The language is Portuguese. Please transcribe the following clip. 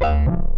Música